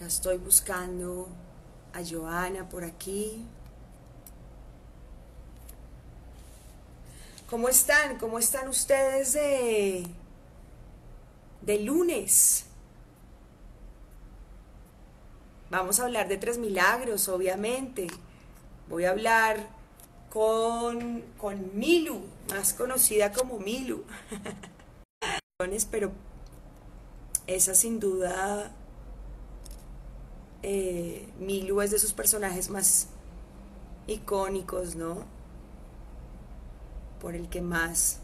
Ya estoy buscando a Joana por aquí. ¿Cómo están? ¿Cómo están ustedes de, de lunes? Vamos a hablar de tres milagros, obviamente. Voy a hablar con, con Milu, más conocida como Milu. Pero esa sin duda, eh, Milu es de sus personajes más icónicos, ¿no? Por el que más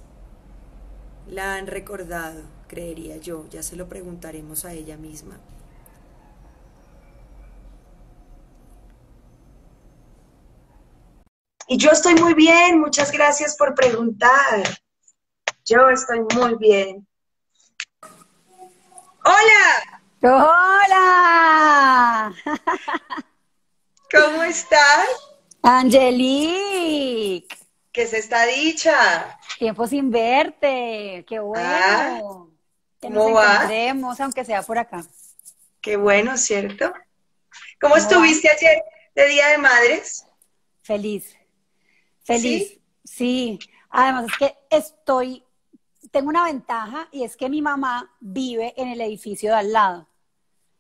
la han recordado, creería yo. Ya se lo preguntaremos a ella misma. Y yo estoy muy bien, muchas gracias por preguntar. Yo estoy muy bien. ¡Hola! ¡Hola! ¿Cómo estás? Angelique. ¿Qué es esta dicha? Tiempo sin verte. Qué bueno. Ah, que nos encontremos, aunque sea por acá. Qué bueno, ¿cierto? ¿Cómo, estuviste ayer de Día de Madres? Feliz. Feliz. ¿Sí? Además es que estoy, tengo una ventaja y es que mi mamá vive en el edificio de al lado.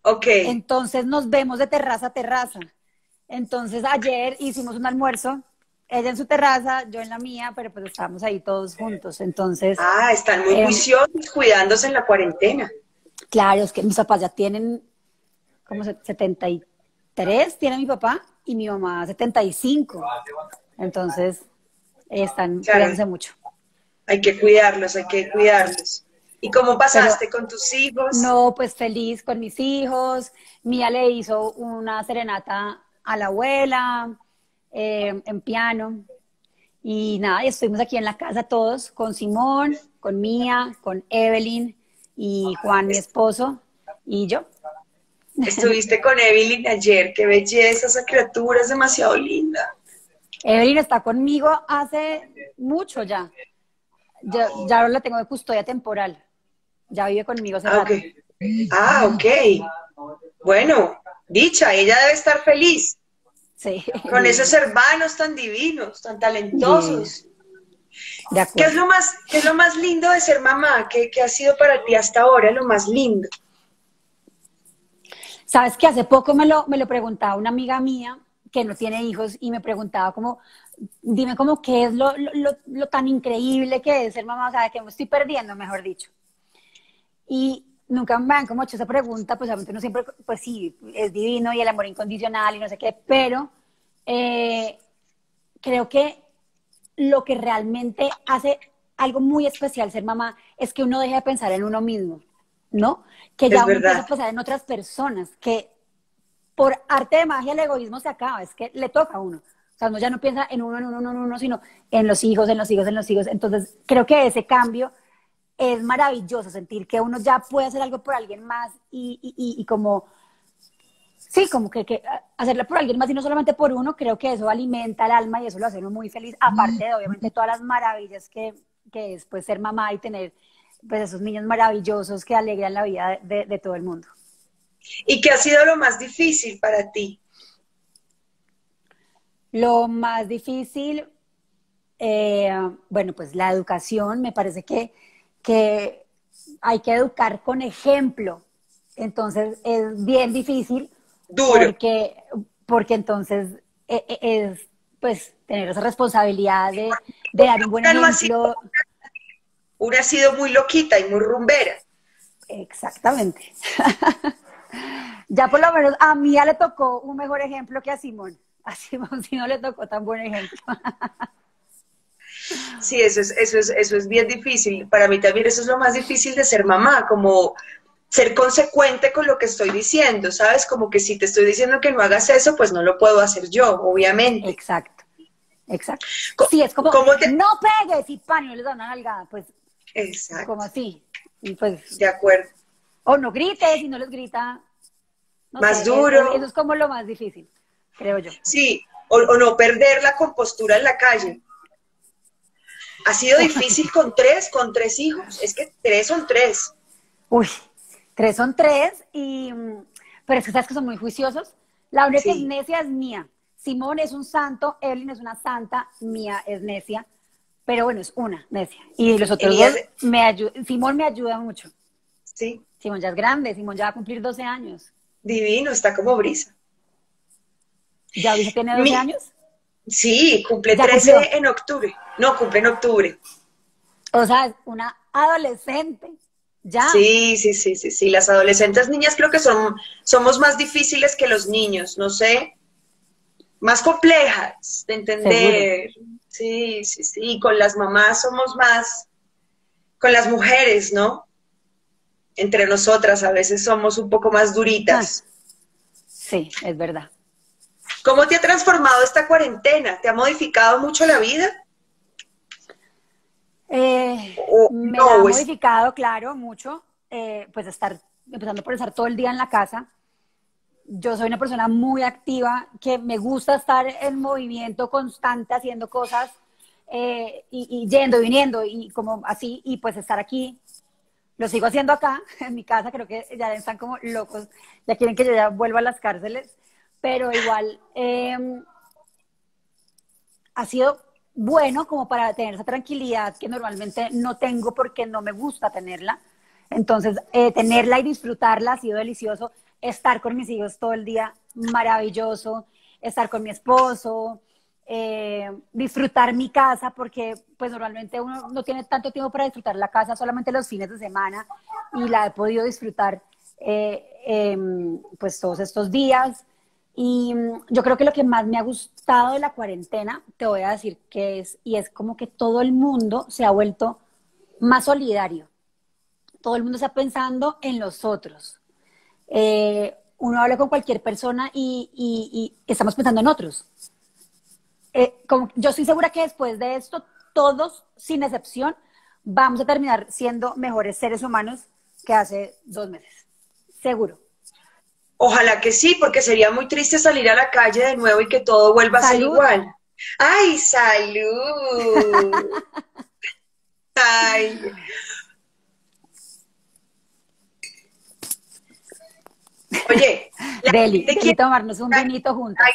Ok. Entonces nos vemos de terraza a terraza. Entonces ayer hicimos un almuerzo, ella en su terraza, yo en la mía, pero pues estábamos ahí todos juntos. Entonces. Ah, están muy eh, juiciosos cuidándose en la cuarentena. Claro, es que mis papás ya tienen como 73, tiene mi papá, y mi mamá 75. Entonces, están cuidándose mucho. Hay que cuidarlos, hay que cuidarlos. ¿Y cómo pasaste con tus hijos? No, pues feliz con mis hijos. Mía le hizo una serenata a la abuela eh, en piano. Y nada, y estuvimos aquí en la casa todos, con Simón, con Mía, con Evelyn y Juan, mi esposo, y yo. Estuviste con Evelyn ayer, qué belleza, esa criatura es demasiado linda. Evelyn está conmigo hace mucho ya. Ya, ya la tengo de custodia temporal. Ya vive conmigo hace ah, Ah, ok. Bueno, dicha, ella debe estar feliz. Sí. Con esos hermanos tan divinos, tan talentosos. ¿Qué es, lo más, ¿Qué es lo más lindo de ser mamá? ¿Qué, ¿Qué ha sido para ti hasta ahora lo más lindo? Sabes que hace poco me lo, me lo preguntaba una amiga mía que no tiene hijos y me preguntaba como, dime como qué es lo, lo, tan increíble que es ser mamá, o sea, que me estoy perdiendo, mejor dicho. Y nunca me han como hecho esa pregunta, pues obviamente uno siempre, pues sí, es divino y el amor incondicional y no sé qué, pero eh, creo que lo que realmente hace algo muy especial ser mamá es que uno deja de pensar en uno mismo, ¿no? Que ya uno empieza a pensar en otras personas, que por arte de magia el egoísmo se acaba, es que le toca a uno. O sea, uno ya no piensa en uno, en uno, en uno, sino en los hijos, en los hijos, en los hijos. Entonces, creo que ese cambio es maravilloso, sentir que uno ya puede hacer algo por alguien más y, y, y, como, sí, como que, que hacerlo por alguien más y no solamente por uno, creo que eso alimenta el alma y eso lo hace uno muy feliz, aparte de obviamente todas las maravillas que, que es pues, ser mamá y tener pues esos niños maravillosos que alegran la vida de, de todo el mundo. ¿Y qué ha sido lo más difícil para ti? Lo más difícil, eh, bueno, pues la educación, me parece que, que hay que educar con ejemplo. Entonces es bien difícil. Duro. Porque, porque entonces e, e, es, pues tener esa responsabilidad de, dar un buen ejemplo. Una ha sido muy loquita y muy rumbera. Exactamente. ya por lo menos a mí ya le tocó un mejor ejemplo que a Simón. A Simón sí no le tocó tan buen ejemplo. Sí, eso es, eso es, eso es bien difícil. Para mí también eso es lo más difícil de ser mamá, como ser consecuente con lo que estoy diciendo, ¿sabes? Como que si te estoy diciendo que no hagas eso, pues no lo puedo hacer yo, obviamente. Exacto, exacto. Sí, es como, no pegues y pan, y no les da una nalgada, pues. Exacto. Como así. Y pues, de acuerdo. O no grites y no les grita. más duro. Eso, es como lo más difícil, creo yo. Sí, o, no perder la compostura en la calle. Ha sido difícil con tres, con tres hijos. Es que tres son tres. Uy, tres son tres y pero es que sabes que son muy juiciosos. La única que es necia es mía. Simón es un santo, Evelyn es una santa, mía es necia, pero bueno, es una necia. Y los otros dos, me ayudan, Simón me ayuda mucho. Sí. Simón ya es grande, Simón ya va a cumplir 12 años. Divino, está como brisa. ¿Ya Brisa tiene 12 años? Sí, cumple 13 en octubre. No, cumple en octubre. O sea, una adolescente. Ya. Sí, sí, sí, sí, sí. Las adolescentes niñas creo que son, somos más difíciles que los niños, no sé. Más complejas de entender. Sí, sí, sí. Y con las mamás somos más, con las mujeres, ¿no? Entre nosotras a veces somos un poco más duritas. Ah. Sí, es verdad. ¿Cómo te ha transformado esta cuarentena? ¿Te ha modificado mucho la vida? Eh, me ha modificado, claro, mucho. Eh, pues estar, empezando por estar todo el día en la casa. Yo soy una persona muy activa, que me gusta estar en movimiento constante, haciendo cosas eh, y, yendo y viniendo y como así, y pues estar aquí. Lo sigo haciendo acá, en mi casa, creo que ya están como locos, ya quieren que yo ya vuelva a las cárceles, pero igual em, ha sido bueno como para tener esa tranquilidad que normalmente no tengo porque no me gusta tenerla. Entonces, eh, tenerla y disfrutarla ha sido delicioso. Estar con mis hijos todo el día, maravilloso. Estar con mi esposo, eh, disfrutar mi casa, porque pues normalmente uno no tiene tanto tiempo para disfrutar la casa, solamente los fines de semana, y la he podido disfrutar eh, em, pues todos estos días. Y mm, yo creo que lo que más me ha gustado de la cuarentena, te voy a decir que es, y es como que todo el mundo se ha vuelto más solidario. Todo el mundo está pensando en los otros. Eh, uno habla con cualquier persona y, estamos pensando en otros. Eh, yo estoy segura que después de esto, todos, sin excepción, vamos a terminar siendo mejores seres humanos que hace dos meses. Seguro. Ojalá que sí, porque sería muy triste salir a la calle de nuevo y que todo vuelva a ser igual. ¡Ay, salud! ¡Ay! Oye, la Deli, quiere tomarnos un vinito juntos.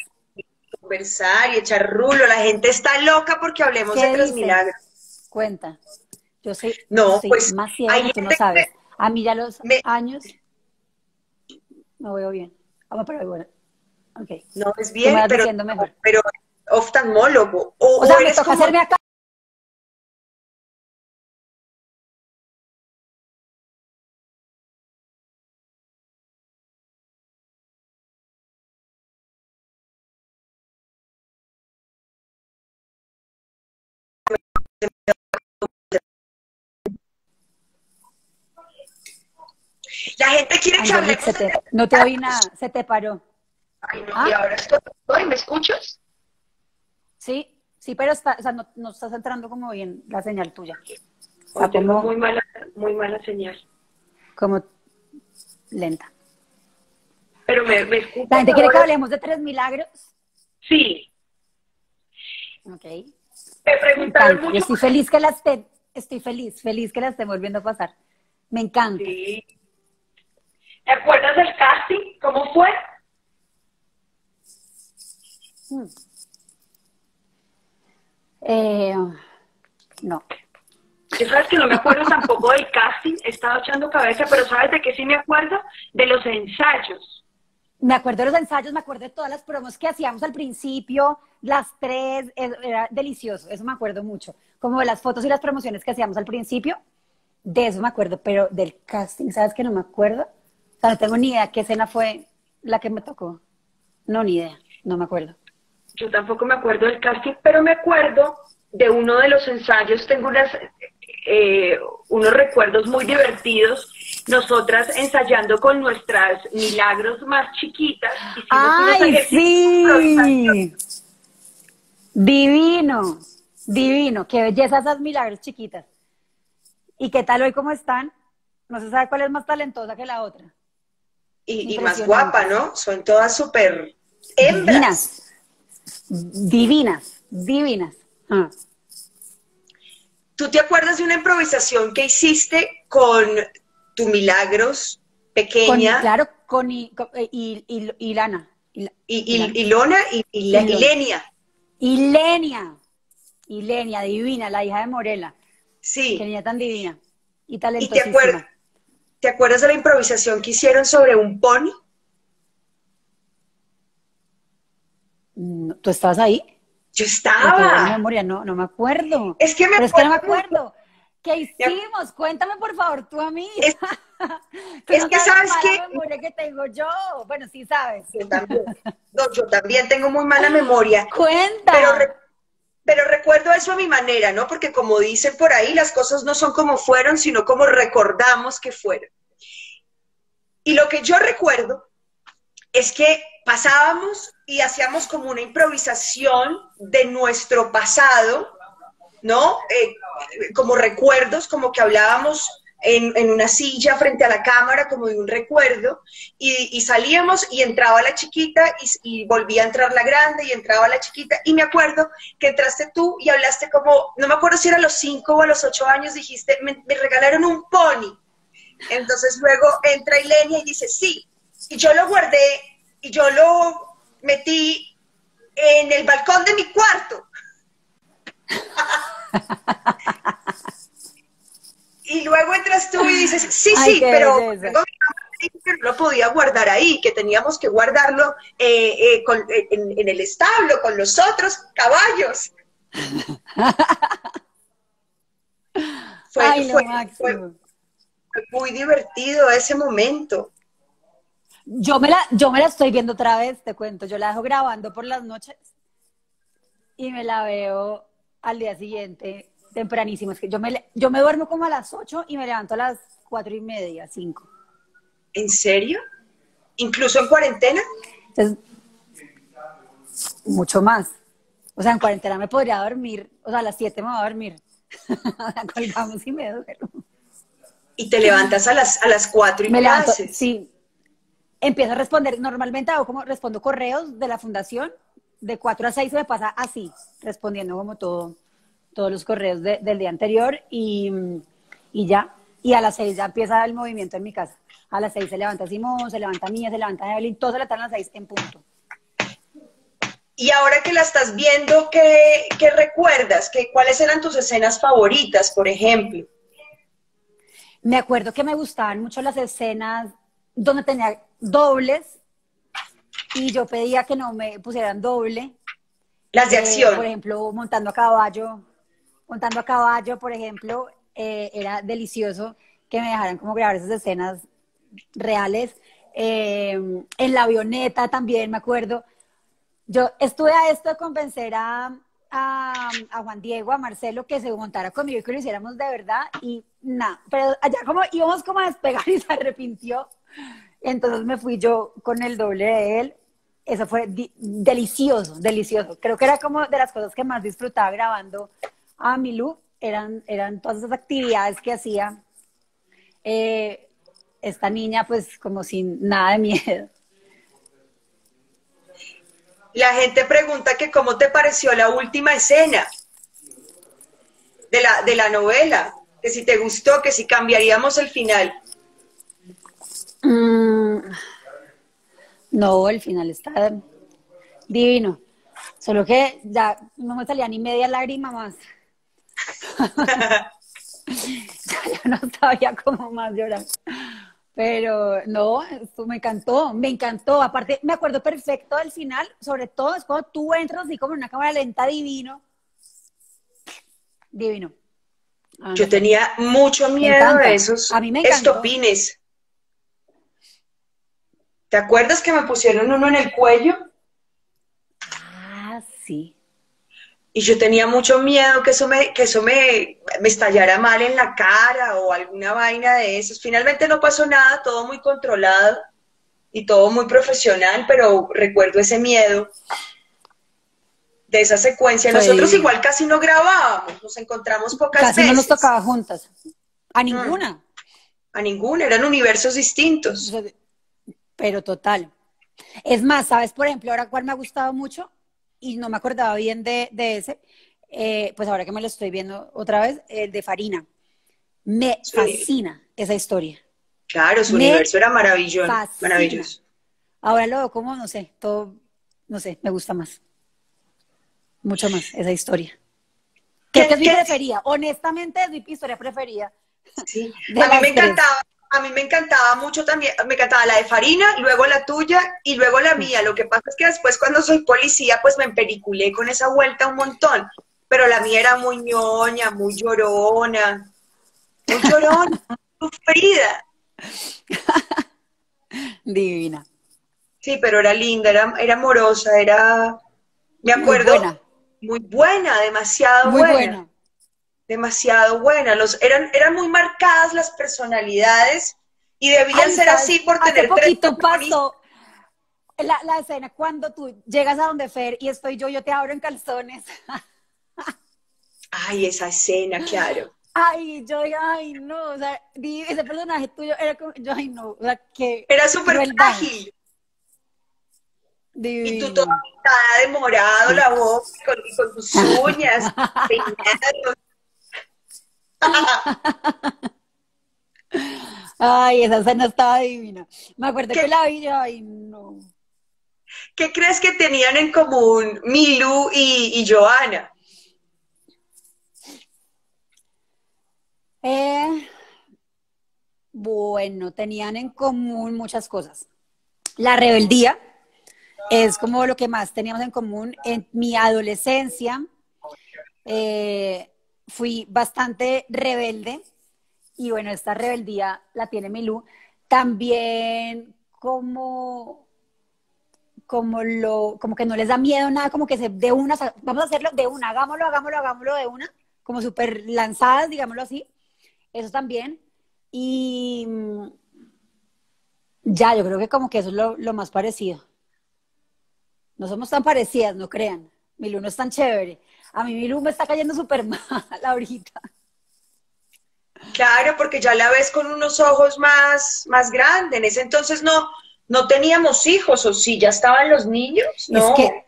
conversar y echar rulo. La gente está loca porque hablemos de tres milagros. Cuenta. Yo soy, no, pues, más ciega, tú no sabes. A mí ya los años no veo bien. Vamos para bueno. Okay. No es bien, pero, pero oftalmólogo. O, o sea, me toca hacerme acá. Gente quiere que hablemos. no te oí nada, se te paró. Ay, no, y ¿Ah? ahora estoy, ¿me escuchas? Sí, sí, pero está, o sea, no, no, estás entrando como bien la señal tuya. O tengo muy mala, muy mala señal. Como lenta. Pero me, me escuchas. ¿La gente quiere que hablemos de tres milagros? Sí. Ok. Me preguntaron mucho. Yo estoy feliz que la estén, estoy feliz, feliz que la estén volviendo a pasar. Me encanta. Sí. ¿Te acuerdas del casting? ¿Cómo fue? Hmm. Eh, no. sabes que no me acuerdo tampoco del casting, he estado echando cabeza, pero ¿sabes de qué sí me acuerdo? De los ensayos. Me acuerdo de los ensayos, me acuerdo de todas las promos que hacíamos al principio, las tres, era delicioso, eso me acuerdo mucho. Como de las fotos y las promociones que hacíamos al principio, de eso me acuerdo, pero del casting, ¿sabes que no me acuerdo? Sea, no tengo ni idea qué escena fue la que me tocó. No, ni idea, no me acuerdo. Yo tampoco me acuerdo del casting, pero me acuerdo de uno de los ensayos, tengo unas, eh, unos recuerdos muy divertidos, nosotras ensayando con nuestras milagros más chiquitas. ¡Ay, sí! Divino, divino, qué belleza esas milagros chiquitas. ¿Y qué tal hoy cómo están? No se sabe cuál es más talentosa que la otra. Y, más guapa, ¿no? Son todas súper Divinas. Divinas, divinas. Ah. ¿Tú te acuerdas de una improvisación que hiciste con tu Milagros pequeña? claro, Con, y, y, y, Lana. Y, y, Lona y, Lenia. Y Lenia. Y Lenia, divina, la hija de Morela. Sí. Que niña tan divina. Y talentosísima. ¿Y te acuerdas, te acuerdas de la improvisación que hicieron sobre un pony? ¿Tú estabas ahí? Yo estaba. No, memoria, no, no me acuerdo. Es que me Pero es que no me acuerdo. ¿Qué hicimos? Cuéntame, por favor, tú a mí. Es, es que sabes que... memoria que tengo yo. Bueno, sí sabes. Yo también, no, yo también tengo muy mala memoria. Cuenta. Pero, pero recuerdo eso a mi manera, ¿no? Porque como dicen por ahí, las cosas no son como fueron, sino como recordamos que fueron. Y lo que yo recuerdo es que pasábamos y hacíamos como una improvisación de nuestro pasado, ¿no? Eh, como recuerdos, como que hablábamos en, una silla frente a la cámara, como de un recuerdo, y, salíamos y entraba la chiquita y, volvía a entrar la grande y entraba la chiquita, y me acuerdo que entraste tú y hablaste como, no me acuerdo si era a los cinco o a los ocho años, dijiste, me, me regalaron un pony. Entonces luego entra Ilenia y dice, sí, y yo lo guardé y yo lo metí en el balcón de mi cuarto. y luego entras tú y dices, sí, sí, pero no lo podía guardar ahí, que teníamos que guardarlo eh, eh, en, el establo con los otros caballos. fue, fue, muy divertido ese momento. Yo me, la, yo me la estoy viendo otra vez, te cuento. Yo la dejo grabando por las noches y me la veo al día siguiente tempranísimo. Es que yo me, yo me duermo como a las 8 y me levanto a las cuatro y media, 5. ¿En serio? ¿Incluso en cuarentena? mucho más. O sea, en cuarentena me podría dormir, o sea, a las 7 me voy a dormir. Colgamos y me duermo. Y te levantas a las, a las 4 y me levanto, Sí, empiezo a responder, normalmente hago como respondo correos de la fundación, de 4 a 6 me pasa así, respondiendo como todo, todos los correos del día anterior y, ya, y a las 6 ya empieza el movimiento en mi casa. A las 6 se levanta Simón, se levanta Mía, se levanta Evelyn, todos se levantan a las 6 en punto. Y ahora que la estás viendo, ¿qué, qué recuerdas? ¿Qué, ¿Cuáles eran tus escenas favoritas, por ejemplo? Me acuerdo que me gustaban mucho las escenas donde tenía dobles y yo pedía que no me pusieran doble. Las de eh, acción. por ejemplo, montando a caballo. Montando a caballo, por ejemplo, eh, era delicioso que me dejaran como grabar esas escenas reales. Eh, en la avioneta también, me acuerdo. Yo estuve a esto de convencer a, a, Juan Diego, a Marcelo, que se montara conmigo y que lo hiciéramos de verdad. Y nada, pero allá como íbamos como a despegar y se arrepintió. Entonces me fui yo con el doble de él. Eso fue delicioso, delicioso. Creo que era como de las cosas que más disfrutaba grabando a Milú. Eran, eran todas esas actividades que hacía eh, esta niña, pues como sin nada de miedo. La gente pregunta que cómo te pareció la última escena de la, de la novela, que si te gustó, que si cambiaríamos el final. Mm, no, el final está divino. Solo que ya no me salía ni media lágrima más. ya, no sabía cómo más llorar. Pero no, esto me encantó, me encantó. Aparte, me acuerdo perfecto del final, sobre todo es cuando tú entras así como en una cámara lenta, divino. Divino. Ah, Yo tenía mucho miedo de esos A mí me estopines. ¿Te acuerdas que me pusieron uno en el cuello? Ah, sí. Y yo tenía mucho miedo que eso me, que eso me, me estallara mal en la cara o alguna vaina de esos. Finalmente no pasó nada, todo muy controlado y todo muy profesional, pero recuerdo ese miedo de esa secuencia. Nosotros igual casi no grabábamos, nos encontramos pocas veces. Casi no nos tocaba juntas. A ninguna. Mm. A ninguna, eran universos distintos pero total. Es más, ¿sabes? Por ejemplo, ahora cuál me ha gustado mucho y no me acordaba bien de, ese, eh, pues ahora que me lo estoy viendo otra vez, el de Farina. Me fascina esa historia. Claro, su universo era maravilloso, maravilloso. Ahora lo veo como, no sé, todo, no sé, me gusta más. Mucho más esa historia. ¿Qué, es mi preferida? Honestamente es mi historia preferida. Sí. A mí me encantaba, a mí me encantaba mucho también, me encantaba la de Farina, luego la tuya y luego la mía. Lo que pasa es que después cuando soy policía, pues me empericulé con esa vuelta un montón. Pero la mía era muy ñoña, muy llorona, muy llorona, sufrida. Divina. Sí, pero era linda, era, era amorosa, era, me acuerdo, muy buena, muy buena demasiado buena. Demasiado buena. Los, eran, eran muy marcadas las personalidades y debían ser así por tener poquito paso la, la escena cuando tú llegas a donde Fer y estoy yo, yo te abro en calzones. Ay, esa escena, claro. Ay, yo, ay, no, o sea, ese personaje tuyo era como, yo, ay, no, o sea, que... Era súper frágil. Y tú toda pintada de morado, la boca, con, con tus uñas, peinados. Ay, esa escena estaba divina. Me acuerdo que la vi yo, ay, no. ¿Qué crees que tenían en común Milu y, y Joana? Eh, bueno, tenían en común muchas cosas. La rebeldía es como lo que más teníamos en común. En mi adolescencia eh, fui bastante rebelde y bueno, esta rebeldía la tiene Milú. También como como lo, como que no les da miedo nada, como que se de una, vamos a hacerlo de una, hagámoslo, hagámoslo, hagámoslo de una, como súper lanzadas, digámoslo así eso también. Y mm, ya, yo creo que como que eso es lo, más parecido. No somos tan parecidas, no crean. Milu no es tan chévere. A mí Milu me está cayendo súper mal ahorita. Claro, porque ya la ves con unos ojos más, más grandes. En ese entonces no, no teníamos hijos, o sí, ya estaban los niños. No. Es que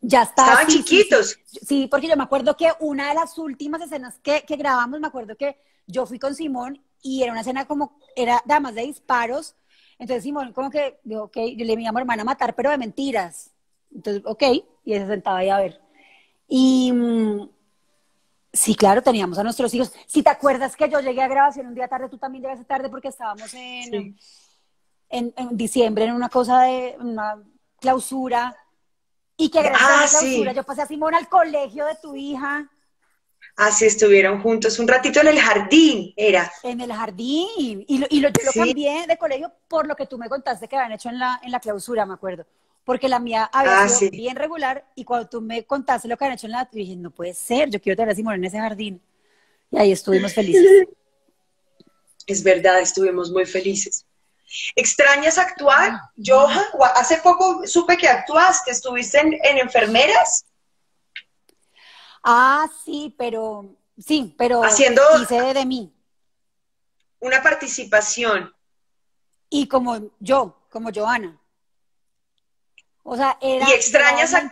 ya estaban chiquitos. Sí, porque yo me acuerdo que una de las últimas escenas que, que grabamos, me acuerdo que yo fui con Simón y era una escena como, era damas de disparos. Entonces Simón como que dijo, ok, yo le dije a mi hermana a matar, pero de mentiras. Entonces, ok, y él se sentaba ahí a ver. Y mm, sí, claro, teníamos a nuestros hijos. Si te acuerdas que yo llegué a grabación un día tarde, tú también llegaste tarde porque estábamos en, en, diciembre en una cosa de una clausura. Y que gracias a la ah, clausura yo pasé a Simón al colegio de tu hija. Así estuvieron juntos un ratito en el jardín, era. En el jardín. Y, lo, y lo, yo lo cambié de colegio por lo que tú me contaste que habían hecho en la, en la clausura, me acuerdo. Porque la mía había ah, sido bien regular y cuando tú me contaste lo que habían hecho en la, dije, no puede ser, yo quiero tener a Simón en ese jardín. Y ahí estuvimos felices. Es verdad, estuvimos muy felices. ¿Extrañas actuar, Johan? Hace poco supe que actuaste, ¿estuviste en, en enfermeras? Ah, sí, pero sí, pero haciendo hice de mí. Una participación. Y como yo, como Joana. O sea, era. ¿Y extrañas a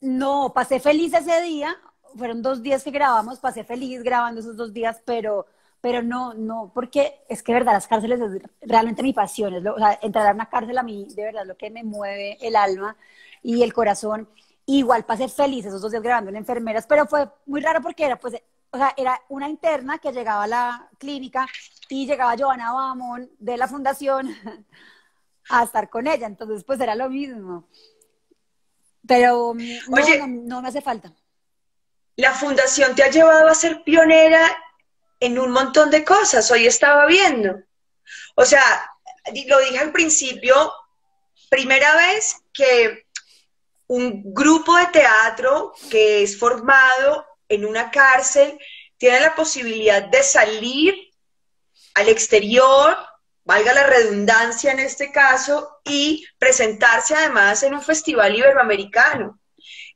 No, pasé feliz ese día. Fueron dos días que grabamos, pasé feliz grabando esos dos días, pero, pero no, no, porque es que, verdad, las cárceles es realmente mi pasión. Es o sea, entrar a una cárcel a mí, de verdad, lo que me mueve el alma y el corazón. Igual pasé feliz esos dos días grabando en enfermeras, pero fue muy raro porque era, pues, o sea, era una interna que llegaba a la clínica y llegaba Joana Bamón de la fundación a estar con ella, entonces pues era lo mismo. Pero no, me hace falta. La fundación te ha llevado a ser pionera en un montón de cosas, hoy estaba viendo. O sea, lo dije al principio, primera vez que un grupo de teatro que es formado en una cárcel tiene la posibilidad de salir al exterior, valga la redundancia en este caso, y presentarse además en un festival iberoamericano.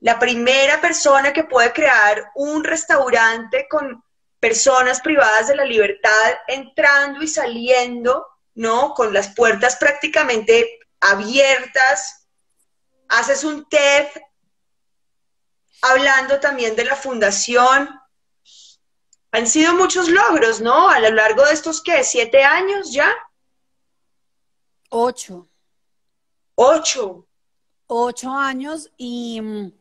La primera persona que puede crear un restaurante con personas privadas de la libertad entrando y saliendo, ¿no? Con las puertas prácticamente abiertas haces un TED hablando también de la fundación. Han sido muchos logros, ¿no? A lo largo de estos, ¿qué? ¿Siete años ya? Ocho. Ocho. Ocho años y mm,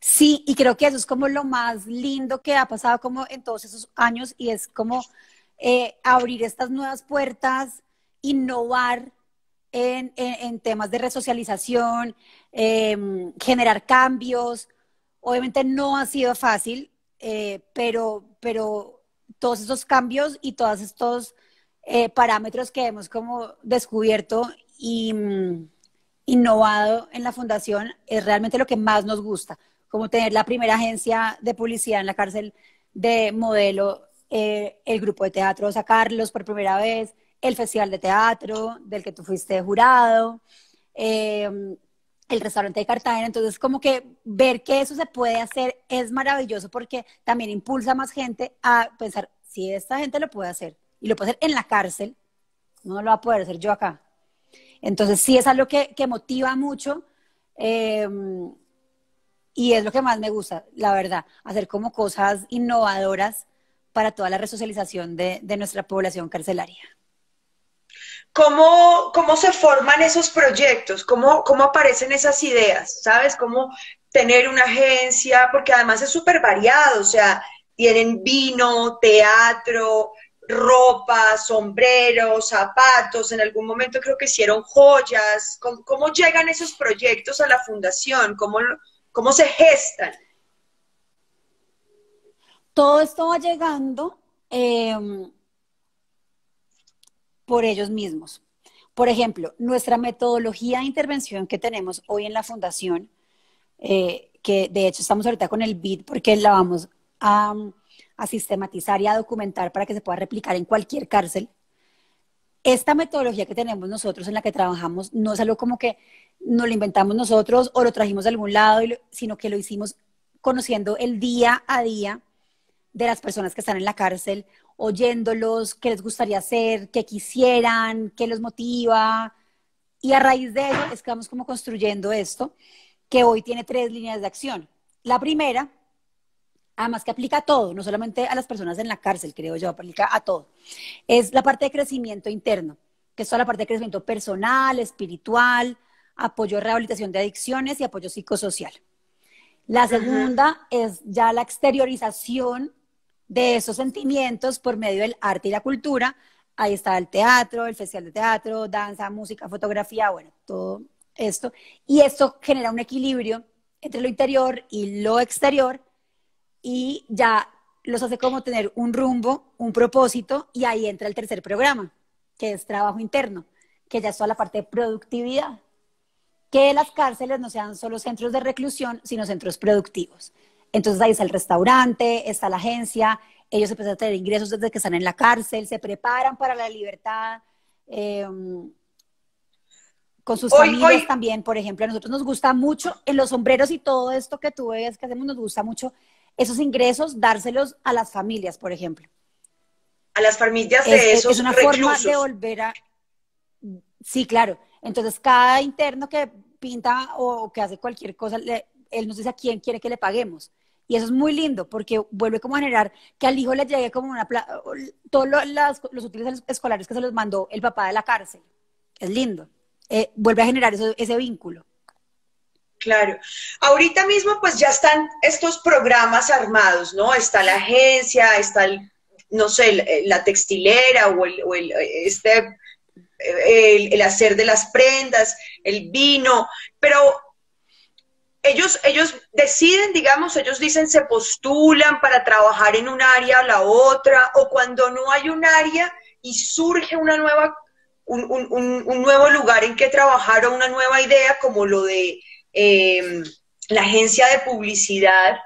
sí, y creo que eso es como lo más lindo que ha pasado como en todos esos años y es como eh, abrir estas nuevas puertas, innovar en, temas de resocialización, em, generar cambios. Obviamente no ha sido fácil, eh, pero, pero todos esos cambios y todos estos eh, parámetros que hemos como descubierto y mm, innovado en la fundación es realmente lo que más nos gusta, como tener la primera agencia de publicidad en la cárcel de modelo, eh, el grupo de teatro sacarlos por primera vez, el Festival de Teatro, del que tú fuiste jurado, em, el restaurante de Cartagena. Entonces, como que ver que eso se puede hacer es maravilloso porque también impulsa a más gente a pensar, si esta gente lo puede hacer y lo puede hacer en la cárcel, no lo va a poder hacer yo acá. Entonces, sí es algo que, que motiva mucho em, y es lo que más me gusta, la verdad, hacer como cosas innovadoras para toda la resocialización de, de nuestra población carcelaria. ¿Cómo, cómo se forman esos proyectos? ¿Cómo, ¿Cómo aparecen esas ideas? ¿Sabes? ¿Cómo tener una agencia? Porque además es súper variado, o sea, tienen vino, teatro, ropa, sombreros, zapatos, en algún momento creo que hicieron joyas. ¿Cómo, llegan esos proyectos a la fundación? ¿Cómo, cómo se gestan? Todo esto va llegando eh, por ellos mismos. Por ejemplo, nuestra metodología de intervención que tenemos hoy en la fundación, eh, que de hecho estamos ahorita con el BID porque la vamos a, a sistematizar y a documentar para que se pueda replicar en cualquier cárcel. Esta metodología que tenemos nosotros en la que trabajamos no es algo como que nos lo inventamos nosotros o lo trajimos de algún lado, sino que lo hicimos conociendo el día a día de las personas que están en la cárcel, oyéndolos, qué les gustaría hacer, qué quisieran, qué los motiva. Y a raíz de eso es que vamos como construyendo esto, que hoy tiene tres líneas de acción. La primera, además que aplica a todo, no solamente a las personas en la cárcel, creo yo, aplica a todo, es la parte de crecimiento interno, que es toda la parte de crecimiento personal, espiritual, apoyo a rehabilitación de adicciones y apoyo psicosocial. La segunda es ya la exteriorización de esos sentimientos por medio del arte y la cultura. Ahí está el teatro, el festival de teatro, danza, música, fotografía, bueno, todo esto. Y esto genera un equilibrio entre lo interior y lo exterior y ya los hace como tener un rumbo, un propósito y ahí entra el tercer programa, que es trabajo interno, que ya es toda la parte de productividad. Que las cárceles no sean solo centros de reclusión, sino centros productivos. Entonces ahí está el restaurante, está la agencia, ellos empiezan a tener ingresos desde que están en la cárcel, se preparan para la libertad. Em, con sus familias también, por ejemplo, a nosotros nos gusta mucho, en los sombreros y todo esto que tú ves que hacemos, nos gusta mucho esos ingresos, dárselos a las familias, por ejemplo. A las familias de esos Es una forma de volver a... Sí, claro. Entonces, cada interno que pinta o que hace cualquier cosa, él nos dice a quién quiere que le paguemos. Y eso es muy lindo porque vuelve como a generar que al hijo le llegue como una... Todos los útiles escolares que se los mandó el papá de la cárcel. Es lindo. Eh, vuelve a generar ese vínculo. Claro. Ahorita mismo pues ya están estos programas armados, ¿no? Está la agencia, está el, no sé, la textilera o el, este, el, hacer de las prendas, el vino, pero ellos, ellos deciden, digamos, ellos dicen, se postulan para trabajar en un área o la otra, o cuando no hay un área y surge una nueva, un, un, nuevo lugar en que trabajar o una nueva idea, como lo de em, la agencia de publicidad,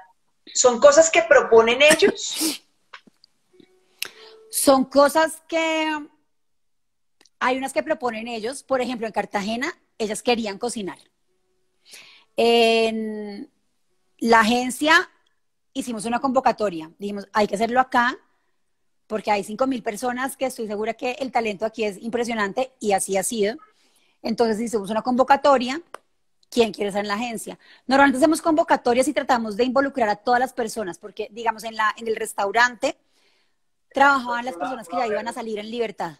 ¿son cosas que proponen ellos? Son cosas que hay unas que proponen ellos, por ejemplo, en Cartagena, ellas querían cocinar en la agencia hicimos una convocatoria. Dijimos, hay que hacerlo acá porque hay 5.000 personas que estoy segura que el talento aquí es impresionante y así ha sido. Entonces hicimos una convocatoria. ¿Quién quiere estar en la agencia? Normalmente hacemos convocatorias y tratamos de involucrar a todas las personas porque, digamos, en, la, en el restaurante trabajaban las personas que ya iban a salir en libertad.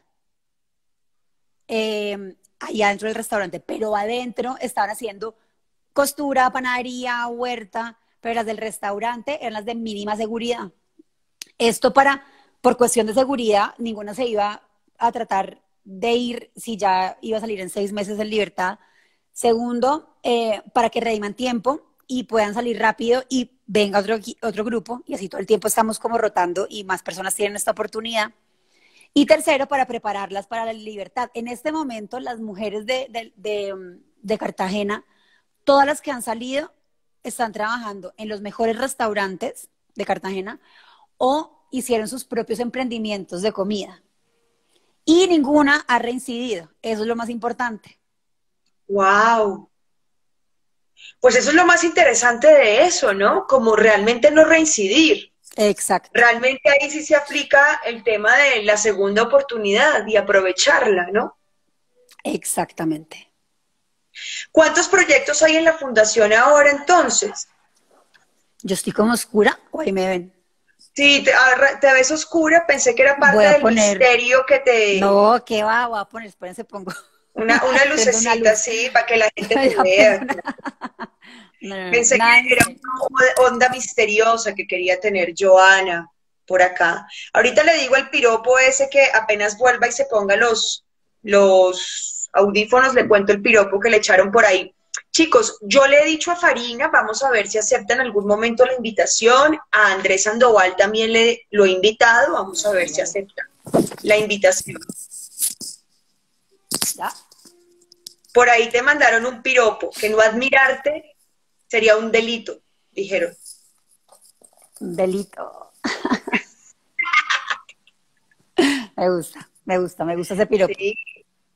Eh, allá dentro del restaurante, pero adentro estaban haciendo costura, panadería, huerta, pero las del restaurante eran las de mínima seguridad. Esto para, por cuestión de seguridad, ninguna se iba a tratar de ir si ya iba a salir en seis meses en libertad. Segundo, eh, para que rediman tiempo y puedan salir rápido y venga otro, otro grupo y así todo el tiempo estamos como rotando y más personas tienen esta oportunidad. Y tercero, para prepararlas para la libertad. En este momento, las mujeres de, de, Cartagena, todas las que han salido, están trabajando en los mejores restaurantes de Cartagena o hicieron sus propios emprendimientos de comida. Y ninguna ha reincidido. Eso es lo más importante. ¡Wow! Pues eso es lo más interesante de eso, ¿no? Como realmente no reincidir. Exacto. Realmente ahí sí se aplica el tema de la segunda oportunidad y aprovecharla, ¿no? Exactamente. ¿Cuántos proyectos hay en la fundación ahora entonces? Yo estoy como oscura o ahí me ven. Sí, te, ves oscura, pensé que era parte del misterio que te... No, ¿qué va? Voy a poner, espérense, pongo... Una, una lucecita, sí, para que la gente te vea. Pensé que era una onda misteriosa que quería tener Joana por acá. Ahorita le digo al piropo ese que apenas vuelva y se ponga los, los audífonos, le cuento el piropo que le echaron por ahí. Chicos, yo le he dicho a Farina, vamos a ver si acepta en algún momento la invitación. A Andrés Sandoval también le lo he invitado, vamos a ver si acepta la invitación. Por ahí te mandaron un piropo, que no admirarte sería un delito, dijeron. Un delito. me gusta, me gusta, me gusta ese piropo. Sí,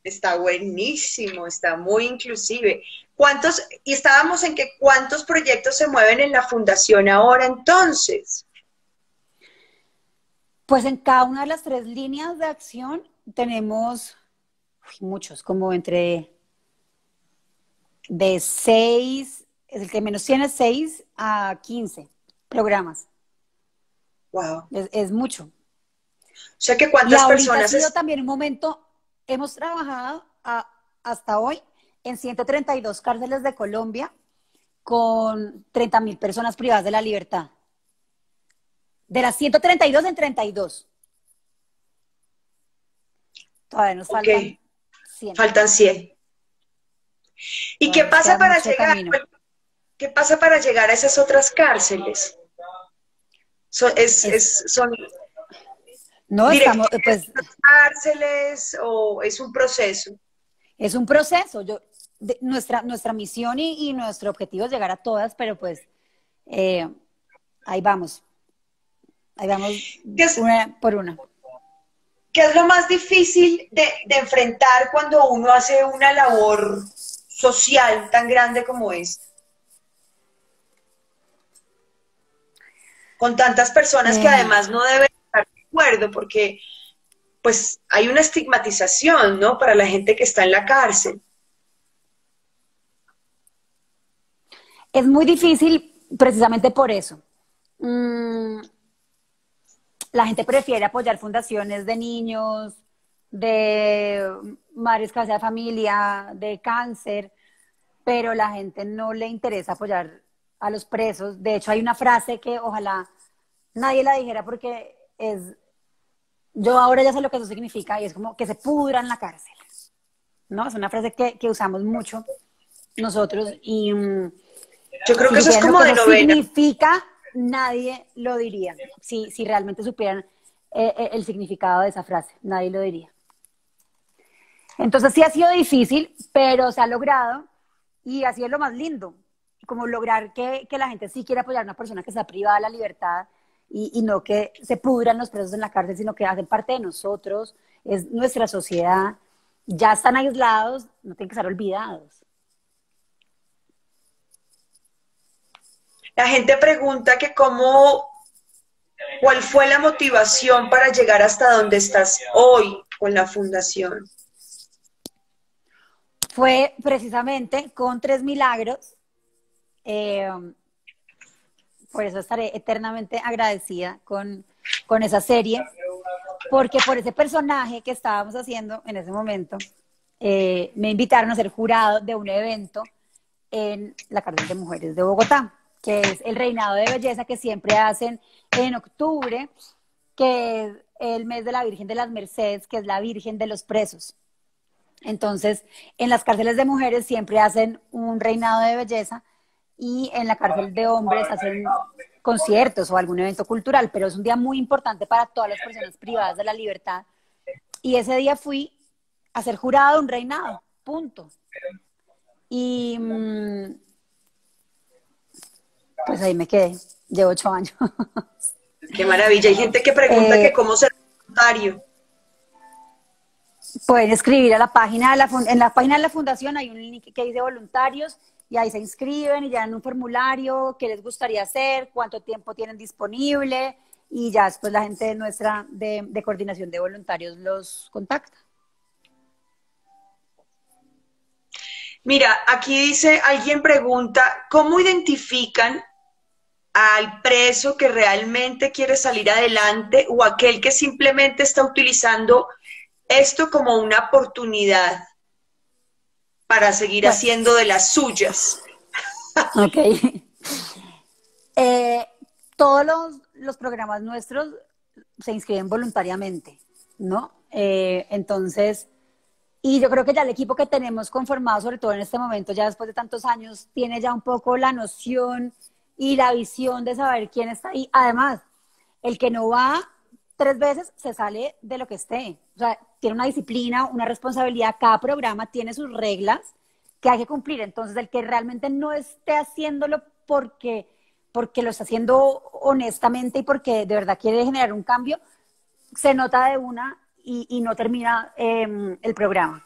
está buenísimo, está muy inclusive. ¿Cuántos, y estábamos en que cuántos proyectos se mueven en la fundación ahora entonces? Pues en cada una de las tres líneas de acción tenemos muchos, como entre de seis es el que menos tiene 6 a 15 programas. Wow. Es, mucho. O sea que cuántas personas. Ha sido también un momento, hemos trabajado hasta hoy en 132 cárceles de Colombia con 30 mil personas privadas de la libertad. De las 132 en 32. Todavía nos faltan 100. Faltan 100. ¿Y qué pasa para llegar? ¿Qué pasa para llegar a esas otras cárceles? es, son no estamos, pues, cárceles o es un proceso. Es un proceso. Yo, nuestra, nuestra misión y, nuestro objetivo es llegar a todas, pero pues eh, ahí vamos. Ahí vamos una por una. ¿Qué es lo más difícil de, de enfrentar cuando uno hace una labor social tan grande como esta? con tantas personas que además no deben estar de acuerdo porque pues hay una estigmatización, ¿no? Para la gente que está en la cárcel. Es muy difícil precisamente por eso. Mm, la gente prefiere apoyar fundaciones de niños, de madres casa de familia, de cáncer, pero la gente no le interesa apoyar a los presos. De hecho, hay una frase que ojalá nadie la dijera porque es, yo ahora ya sé lo que eso significa y es como que se pudra en la cárcel. ¿No? Es una frase que, que usamos mucho nosotros y... Mm, yo creo que eso es como de novela. significa, nadie lo diría. Si, si realmente supieran eh, eh, el significado de esa frase, nadie lo diría. Entonces sí ha sido difícil, pero se ha logrado y así es lo más lindo, como lograr que, la gente sí quiera apoyar a una persona que está privada de la libertad y, no que se pudran los presos en la cárcel, sino que hacen parte de nosotros, es nuestra sociedad, ya están aislados, no tienen que estar olvidados. La gente pregunta que cómo, cuál fue la motivación para llegar hasta donde estás hoy con la fundación. Fue precisamente con tres milagros eh, por eso estaré eternamente agradecida con, esa serie. porque por ese personaje que estábamos haciendo en ese momento, eh, me invitaron a ser jurado de un evento en la cárcel de mujeres de Bogotá, que es el reinado de belleza que siempre hacen en octubre, que es el mes de la Virgen de las Mercedes, que es la Virgen de los Presos. Entonces, en las cárceles de mujeres siempre hacen un reinado de belleza y en la cárcel de hombres hacen conciertos o algún evento cultural, pero es un día muy importante para todas las personas privadas de la libertad. Y ese día fui a ser jurado de un reinado, punto. Y mm, pues ahí me quedé, de ocho años. Qué maravilla. Hay gente que pregunta que eh, cómo ser voluntario. Pueden escribir a la página de la, en la página de la fundación hay un link que dice voluntarios y ahí se inscriben y llenan un formulario, qué les gustaría hacer, cuánto tiempo tienen disponible y ya después la gente nuestra de, de coordinación de voluntarios los contacta. Mira, aquí dice, alguien pregunta, ¿cómo identifican al preso que realmente quiere salir adelante o aquel que simplemente está utilizando esto como una oportunidad para seguir haciendo de las suyas. Ok. Eh, todos los, programas nuestros se inscriben voluntariamente, ¿no? Eh, entonces, y yo creo que ya el equipo que tenemos conformado, sobre todo en este momento, ya después de tantos años, tiene ya un poco la noción y la visión de saber quién está ahí. Además, el que no va tres veces se sale de lo que esté. O sea, tiene una disciplina, una responsabilidad. Cada programa tiene sus reglas que hay que cumplir. Entonces, el que realmente no esté haciéndolo porque, porque lo está haciendo honestamente y porque de verdad quiere generar un cambio, se nota de una y, no termina em, el programa.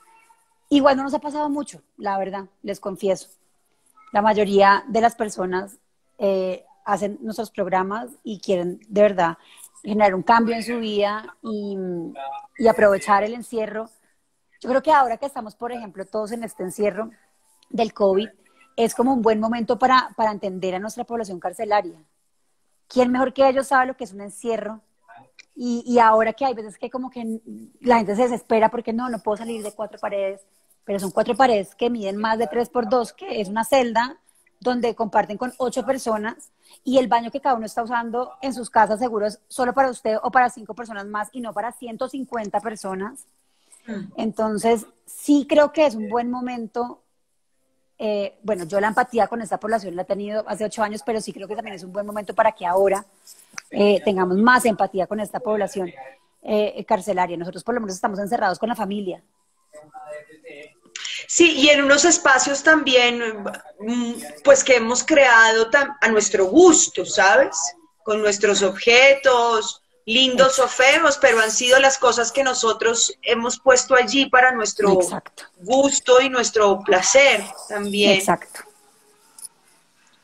Igual no nos ha pasado mucho, la verdad, les confieso. La mayoría de las personas eh, hacen nuestros programas y quieren de verdad generar un cambio en su vida y, aprovechar el encierro. Yo creo que ahora que estamos, por ejemplo, todos en este encierro del COVID, es como un buen momento para, para entender a nuestra población carcelaria. ¿Quién mejor que ellos sabe lo que es un encierro? Y, y, ahora que hay veces que como que la gente se desespera porque no, no puedo salir de cuatro paredes, pero son cuatro paredes que miden más de tres por dos, que es una celda donde comparten con ocho personas y el baño que cada uno está usando en sus casas seguro es solo para usted o para cinco personas más y no para 150 personas. Mm. Entonces, sí creo que es un buen momento. Eh, bueno, yo la empatía con esta población la he tenido hace ocho años, pero sí creo que también es un buen momento para que ahora eh, tengamos más empatía con esta población eh, carcelaria. Nosotros por lo menos estamos encerrados con la familia. Sí, y en unos espacios también, mm, pues que hemos creado a nuestro gusto, ¿sabes? Con nuestros objetos, lindos o feos, pero han sido las cosas que nosotros hemos puesto allí para nuestro gusto y nuestro placer también. Exacto.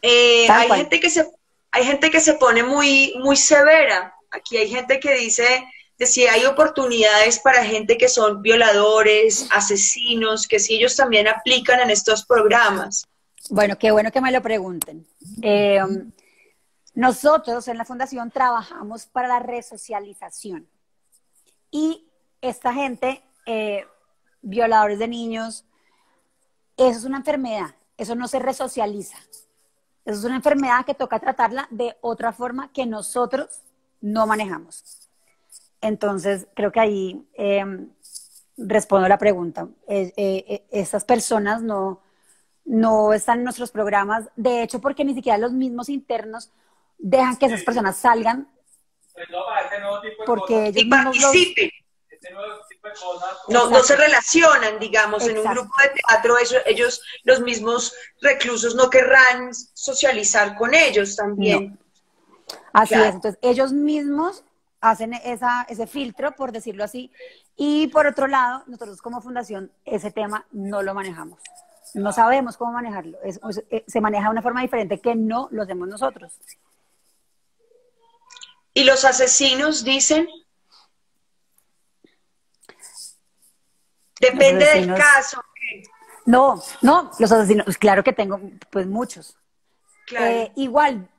Eh, hay gente que se hay gente que se pone muy muy severa. Aquí hay gente que dice si hay oportunidades para gente que son violadores, asesinos, que si ellos también aplican en estos programas. Bueno, qué bueno que me lo pregunten. Eh, nosotros en la fundación trabajamos para la resocialización y esta gente, eh, violadores de niños, eso es una enfermedad, eso no se resocializa. Eso es una enfermedad que toca tratarla de otra forma que nosotros no manejamos. Entonces, creo que ahí eh, respondo la pregunta. Eh, eh, estas personas no, no están en nuestros programas, de hecho, porque ni siquiera los mismos internos dejan que esas personas salgan porque ellos y participen. No, no se relacionan, digamos, en un grupo de teatro, ellos, los mismos reclusos, no querrán socializar con ellos también. Así es, entonces ellos mismos hacen esa, ese filtro, por decirlo así. Y por otro lado, nosotros como fundación ese tema no lo manejamos. No sabemos cómo manejarlo. Eh, se maneja de una forma diferente que no lo hacemos nosotros. ¿Y los asesinos dicen? Depende del caso. No, no, los asesinos, pues claro que tengo, pues muchos. Eh, igual,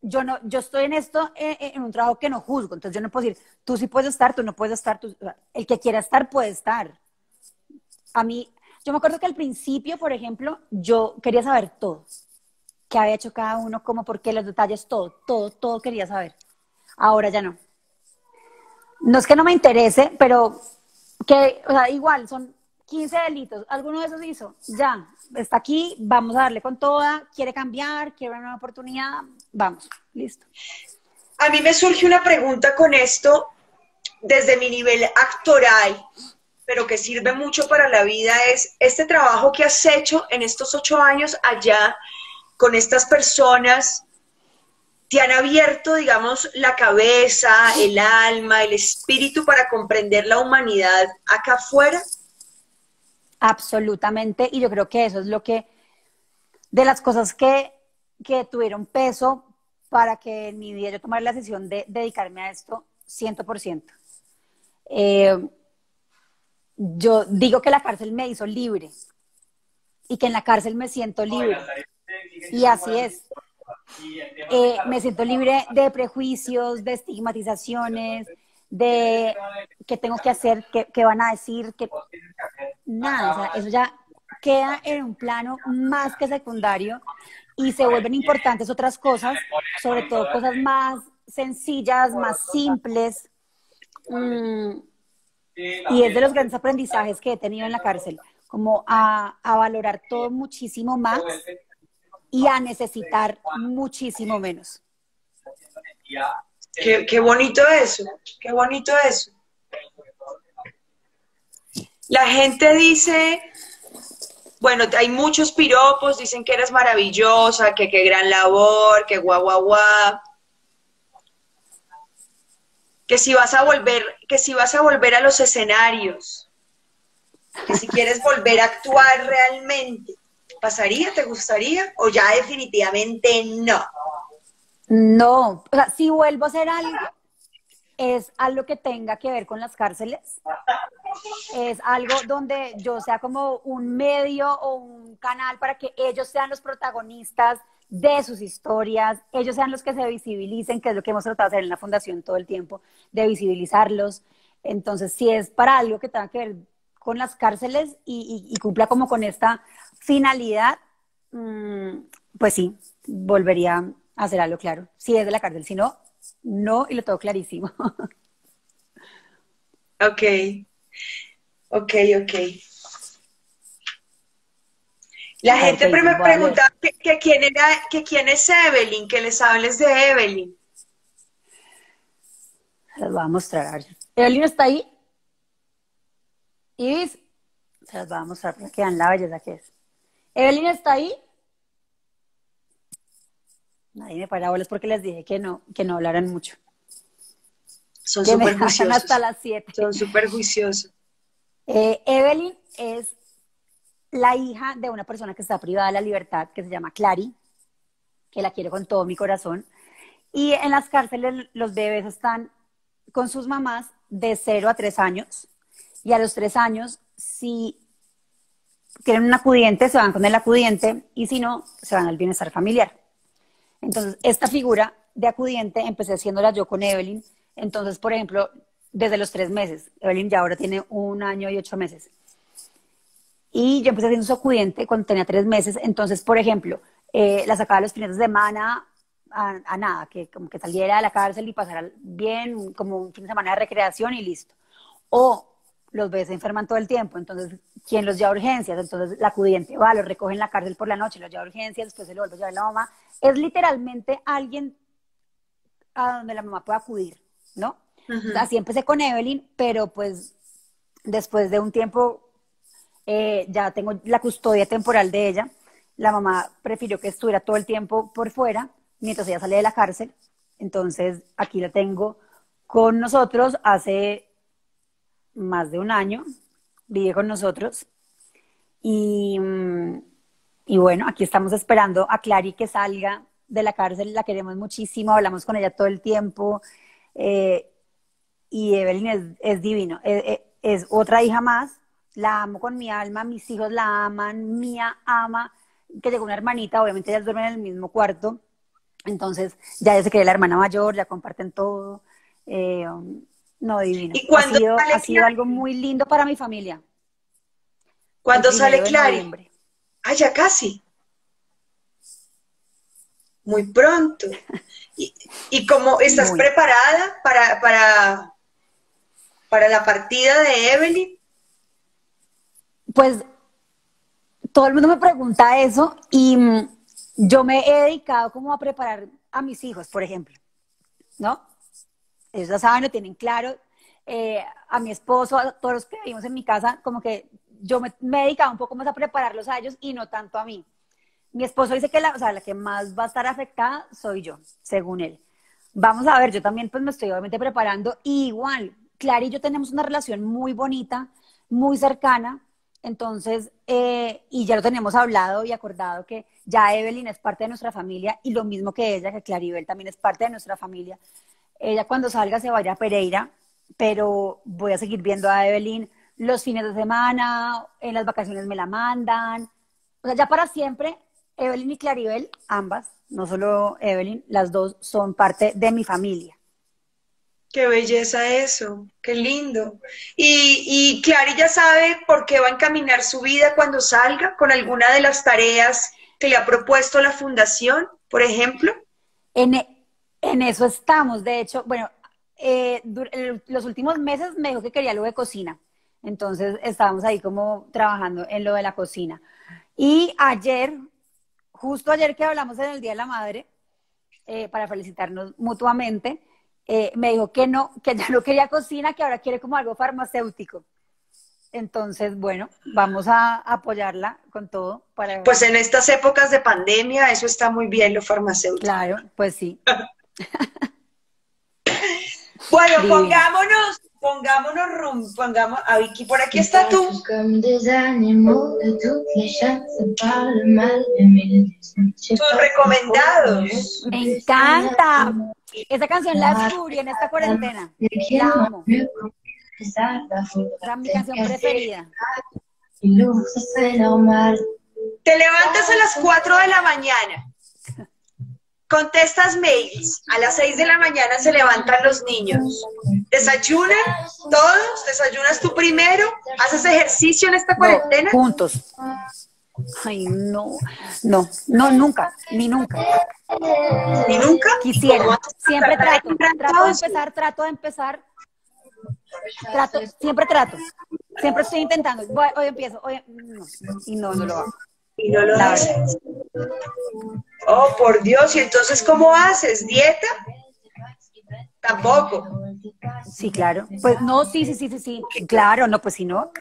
yo no, yo estoy en esto, eh, eh, en un trabajo que no juzgo, entonces yo no puedo decir, tú sí puedes estar, tú no puedes estar, tú, el que quiera estar puede estar. A mí, yo me acuerdo que al principio, por ejemplo, yo quería saber todo, qué había hecho cada uno, cómo, por qué, los detalles, todo, todo, todo quería saber. Ahora ya no. No es que no me interese, pero que, o sea, igual, son 15 delitos, alguno de esos hizo, ya, está aquí, vamos a darle con toda, quiere cambiar, quiere una nueva oportunidad, vamos, listo. A mí me surge una pregunta con esto desde mi nivel actoral, pero que sirve mucho para la vida, es este trabajo que has hecho en estos ocho años allá con estas personas, te han abierto, digamos, la cabeza, el alma, el espíritu para comprender la humanidad acá afuera? Absolutamente, y yo creo que eso es lo que, de las cosas que, que tuvieron peso para que en mi vida yo tomara la decisión de dedicarme a esto 100%. Eh, yo digo que la cárcel me hizo libre y que en la cárcel me siento libre. Y así es. Eh, me siento libre de prejuicios, de estigmatizaciones, de qué tengo que hacer, qué, van a decir, que nada, o sea, eso ya queda en un plano más que secundario y se vuelven importantes otras cosas, sobre todo cosas más sencillas, más simples. Mm, y es de los grandes aprendizajes que he tenido en la cárcel, como a, a valorar todo muchísimo más y a necesitar muchísimo menos. Qué, bonito eso, qué bonito eso. La gente dice, bueno, hay muchos piropos, dicen que eres maravillosa, que qué gran labor, que guau, guau, guau. Que si vas a volver, que si vas a volver a los escenarios, que si quieres volver a actuar realmente, ¿pasaría? ¿Te gustaría? ¿O ya definitivamente no? No, o sea, si vuelvo a hacer algo, es algo que tenga que ver con las cárceles. Es algo donde yo sea como un medio o un canal para que ellos sean los protagonistas de sus historias, ellos sean los que se visibilicen, que es lo que hemos tratado de hacer en la fundación todo el tiempo, de visibilizarlos. Entonces, si es para algo que tenga que ver con las cárceles y, cumpla como con esta finalidad, mm, pues sí, volvería hacer algo claro. Si es de la cárcel, si no, no, y lo tengo clarísimo. ok, ok, ok. La gente me pregunta que, quién era, que quién es Evelyn, que les hables de Evelyn. Se las voy a mostrar. Evelyn está ahí. Y se las voy a mostrar para que vean la belleza que es. Evelyn está ahí. Nadie me para bolas porque les dije que no, que no hablaran mucho. Son súper juiciosos. hasta las 7. Son súper juiciosos. Eh, Evelyn es la hija de una persona que está privada de la libertad, que se llama Clary, que la quiero con todo mi corazón. Y en las cárceles los bebés están con sus mamás de 0 a 3 años. Y a los 3 años, si tienen un acudiente, se van con el acudiente y si no, se van al bienestar familiar. Entonces, esta figura de acudiente empecé haciéndola yo con Evelyn. Entonces, por ejemplo, desde los tres meses, Evelyn ya ahora tiene un año y ocho meses. Y yo empecé haciendo su acudiente cuando tenía tres meses. Entonces, por ejemplo, eh, la sacaba los fines de semana a, a, nada, que como que saliera de la cárcel y pasara bien, como un fin de semana de recreación y listo. O los bebés se enferman todo el tiempo, entonces, ¿quién los lleva a urgencias? Entonces, la acudiente va, los recoge en la cárcel por la noche, los lleva a urgencias, después se lo vuelve a llevar la mamá. Es literalmente alguien a donde la mamá pueda acudir, ¿no? Así empecé con Evelyn, pero pues después de un tiempo eh, ya tengo la custodia temporal de ella. La mamá prefirió que estuviera todo el tiempo por fuera mientras ella sale de la cárcel. Entonces, aquí la tengo con nosotros hace más de un año, vive con nosotros. Y, y, bueno, aquí estamos esperando a Clary que salga de la cárcel, la queremos muchísimo, hablamos con ella todo el tiempo. Eh, y Evelyn es, divino, es, eh, eh, es, otra hija más, la amo con mi alma, mis hijos la aman, Mía ama, que llegó una hermanita, obviamente ellas duermen en el mismo cuarto, Entonces, ya se cree la hermana mayor, ya comparten todo. Eh, no, divino. ¿Y cuándo ha sido, sale ha sido algo muy lindo para mi familia. ¿Cuándo sale Clary? Ah, ya casi. Muy pronto. ¿Y, y cómo estás Muy. preparada para, para, para la partida de Evelyn? Pues todo el mundo me pregunta eso y mm, yo me he dedicado como a preparar a mis hijos, por ejemplo, ¿no? Ellos ya saben, lo tienen claro. Eh, a mi esposo, a todos los que vivimos en mi casa, como que yo me, me he dedicado un poco más a prepararlos a ellos y no tanto a mí. Mi esposo dice que la, o sea, la que más va a estar afectada soy yo, según él. Vamos a ver, yo también pues me estoy obviamente preparando. Igual, Clara y yo tenemos una relación muy bonita, muy cercana. Entonces, eh, y ya lo tenemos hablado y acordado que ya Evelyn es parte de nuestra familia y lo mismo que ella, que Claribel también es parte de nuestra familia. Ella cuando salga se va a ir a Pereira, pero voy a seguir viendo a Evelyn los fines de semana, en las vacaciones me la mandan. O sea, ya para siempre, Evelyn y Claribel, ambas, no solo Evelyn, las dos son parte de mi familia. Qué belleza eso, qué lindo. Y, y Clary ya sabe por qué va a encaminar su vida cuando salga, con alguna de las tareas que le ha propuesto la fundación, por ejemplo. En, en eso estamos, de hecho, bueno, eh, los últimos meses me dijo que quería algo de cocina, entonces estábamos ahí como trabajando en lo de la cocina. Y ayer, justo ayer que hablamos en el Día de la Madre, eh, para felicitarnos mutuamente, eh, me dijo que no, que ya no quería cocina, que ahora quiere como algo farmacéutico. Entonces, bueno, vamos a apoyarla con todo para... Pues en estas épocas de pandemia, eso está muy bien, lo farmacéutico. Claro, pues sí. Bueno, pongámonos, pongámonos rum, pongamos, a Vicky, por aquí está tú. Tus recomendados. Me encanta. Esa canción la descubrí en esta cuarentena. La amo. Es mi canción preferida. Te levantas a las 4 de la mañana, contestas mails, a las 6 de la mañana se levantan los niños, desayunan todos, desayunas tú primero, haces ejercicio en esta No, cuarentena. juntos. Ay, no, no, no, nunca, ni nunca. ¿Y nunca? Quisiera. ¿Cómo haces para Siempre trato, trato de empezar, trato de empezar. Trato, siempre trato. Siempre estoy intentando. Voy- hoy empiezo, hoy, no, y no, no lo hago. Y no lo haces. Oh, por Dios, ¿y entonces cómo haces? ¿Dieta? Tampoco. Sí, claro. Pues no, sí, sí, sí, sí, sí. Claro, no, pues si no.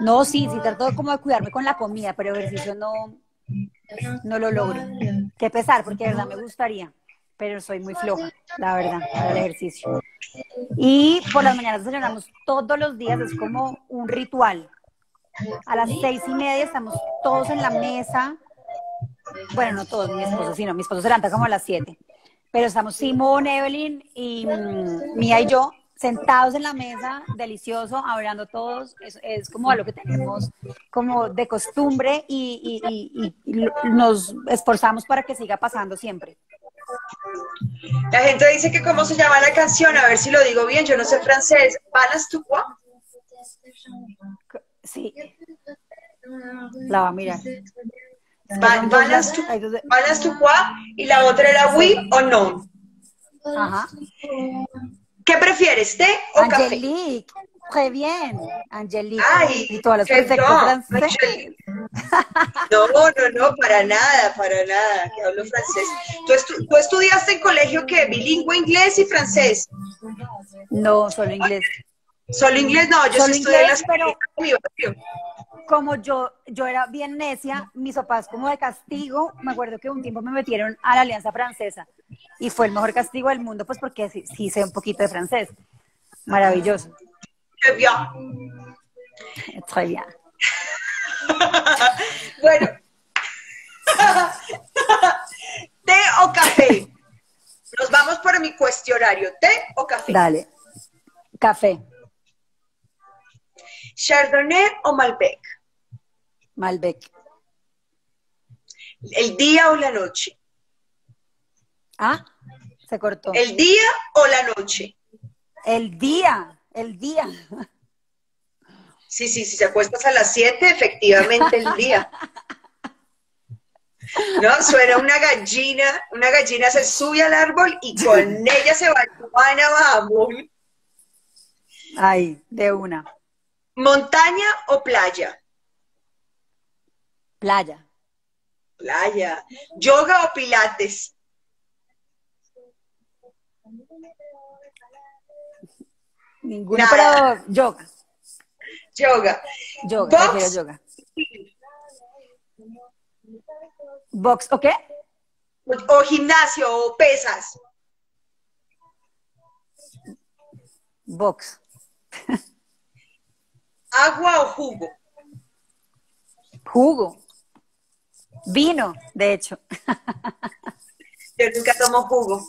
No, sí, sí, trato como de cuidarme con la comida, pero ejercicio no, no lo logro. Qué pesar, porque de verdad me gustaría, pero soy muy floja, la verdad, para el ejercicio. Y por las mañanas desayunamos todos los días, es como un ritual. A las seis y media estamos todos en la mesa. Bueno, no todos, mi esposo, sino mi esposo se levanta como a las siete. Pero estamos Simón, Evelyn y mm, Mía y yo sentados en la mesa, delicioso, hablando todos. Es, es como algo que tenemos como de costumbre y, y- y- y- y lo- nos esforzamos para que siga pasando siempre. La gente dice que cómo se llama la canción, a ver si lo digo bien, yo no sé francés. ¿Balas tu? Sí. La va a mirar. Ba- Son dos Balas las- tu, hay dos de- balas tu quoi y la otra era oui o no. Ajá. ¿Qué prefieres, té o café? Angelique, très bien. Angelique. Ay, y qué perfecto no. Angelique. No, no, no, para nada, para nada, que hablo francés. ¿Tú, estu- tú estudiaste en colegio que bilingüe inglés y francés? No, solo inglés. Solo inglés, no, yo Solo sí estudié en la inglés, pero-. Como yo, yo era bien necia, mis papás como de castigo, me acuerdo que un tiempo me metieron a la Alianza Francesa y fue el mejor castigo del mundo, pues porque sí, sí sé un poquito de francés. Maravilloso. Qué bien. Très bien. Bueno. ¿Té o café? Nos vamos por mi cuestionario. ¿Té o café? Dale. Café, ¿Chardonnay o Malbec? Malbec, ¿El día o la noche? Ah, se cortó. ¿El día o la noche? El día, el día. Sí, sí, si se acuestas a las 7, efectivamente el día. No, suena una gallina, una gallina se sube al árbol y con ella se va Juana, vamos. Ay, de una. ¿Montaña o playa? Playa. Playa. ¿Yoga o pilates? Nada. pero yoga. Yoga. Yoga, Box. prefiero yoga. Box, ¿o qué? O gimnasio o pesas. Box. ¿Agua o jugo? Jugo. Vino, de hecho. Yo nunca tomo jugo.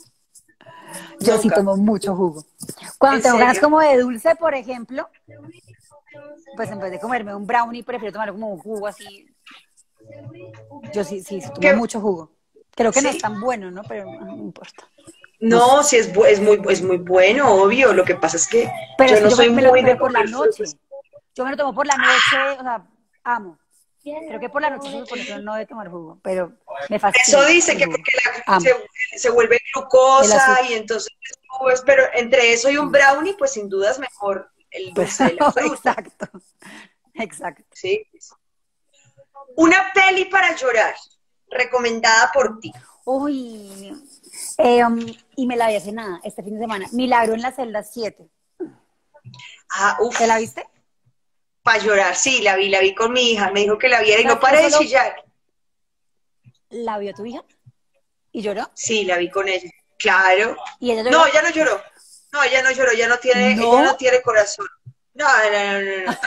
Yo sí tomo mucho jugo. Cuando ¿En tengo ganas como de dulce, por ejemplo, pues en vez de comerme un brownie, prefiero tomar como un jugo así. Yo sí, sí, tomo ¿Qué? mucho jugo. Creo que no es tan bueno, ¿no? Pero no, no importa. No, sí es, es, muy, es muy bueno, obvio. Lo que pasa es que Pero yo no yo soy me lo muy tomo de por la noche. Yo me lo tomo por la noche, o sea, amo. Creo que por la noche se supone que uno no debe tomar jugo, pero me fascina. Eso dice que porque la, se, se vuelve El glucosa y entonces subes, pero entre eso y un brownie, pues sin duda es mejor el dulce de la fruta. Exacto. Exacto. ¿sí? Una peli para llorar, recomendada por ti. Uy, eh, um, y me la vi hace nada, este fin de semana. Milagro en la celda 7. Ah, uff, ¿Te la viste? Para llorar, sí, la vi, la vi con mi hija, me dijo que la viera y ¿Sabes no paré de chillar. ¿La vio tu hija? ¿Y lloró? Sí, la vi con ella, claro. ¿Y ella lloró? No, ella no lloró. No, ella no lloró, ella no tiene, ¿No? ella no tiene corazón. No, no, no, no, no.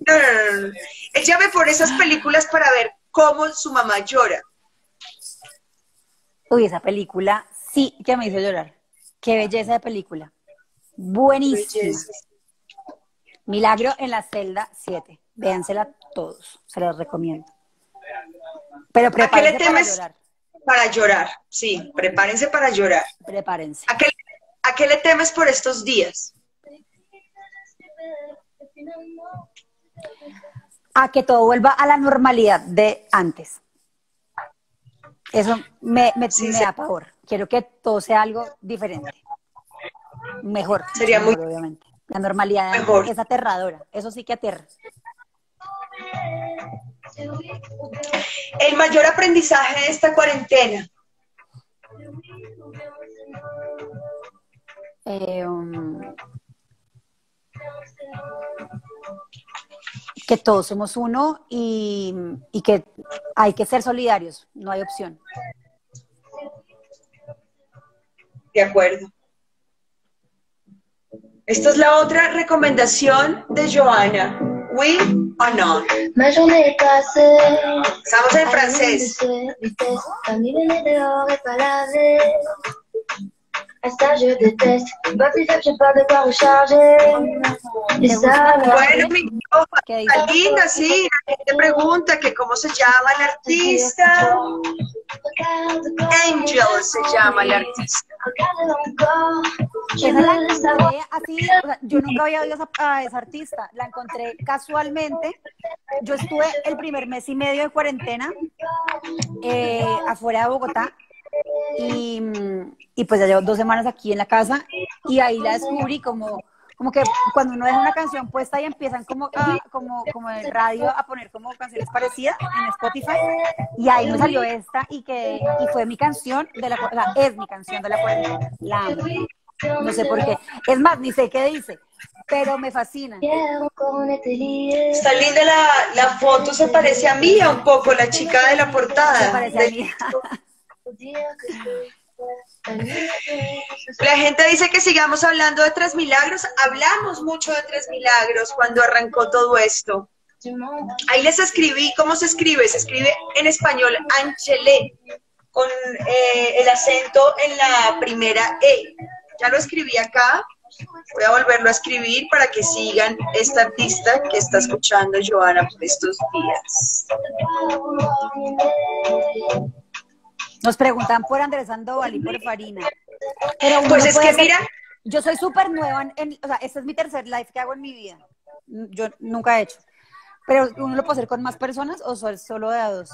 No, no, no, no. Ella me pone esas películas para ver cómo su mamá llora. Uy, esa película sí que me hizo llorar. Qué belleza de película. Buenísima. Belleza. Milagro en la celda 7. Véansela todos, se los recomiendo. Pero ¿A qué le prepárense para temes? llorar. Para llorar, sí, prepárense para llorar. Prepárense. ¿A qué, a qué le temes por estos días? A que todo vuelva a la normalidad de antes. Eso me, me, Sí, me sí. da pavor. Quiero que todo sea algo diferente. Mejor. Sería mejor, muy- obviamente. La normalidad Mejor. es aterradora. Eso sí que aterra. El mayor aprendizaje de esta cuarentena. Eh, um, que todos somos uno y, y que hay que ser solidarios, no hay opción. De acuerdo. Esta es la otra recomendación de Joana. Oui or non. Ma journée est passée. Estamos en francés. Bueno, mi está linda, sí. La gente pregunta que cómo se llama el artista. Angel se llama el artista. Esa la encontré así, o sea, yo nunca había oído a esa, artista, la encontré casualmente. Yo estuve el primer mes y medio de cuarentena eh, afuera de Bogotá y, y pues ya llevo dos semanas aquí en la casa y ahí la descubrí como, como que cuando uno deja una canción puesta y empiezan como, a- como, como el radio a poner como canciones parecidas en Spotify y ahí me salió esta y que y fue mi canción de la, o sea, es mi canción de la cuarentena, la amo. No sé por qué. Es más, ni sé qué dice, pero me fascina. Está linda la, la foto, se parece a mí un poco, la chica de la portada. Me parece a mí. La gente dice que sigamos hablando de Tres Milagros. Hablamos mucho de Tres Milagros cuando arrancó todo esto. Ahí les escribí, ¿cómo se escribe? Se escribe en español Angelé, con eh, el acento en la primera E. Ya lo escribí acá, voy a volverlo a escribir para que sigan esta artista que está escuchando Joana por estos días. Nos preguntan por Andrés Sandoval y por Farina. Pero Pues es que ser- mira, Yo soy súper nueva en, en- o sea, este es mi tercer live que hago en mi vida. Yo nunca he hecho. Pero uno lo puede hacer con más personas o sol- solo de a dos.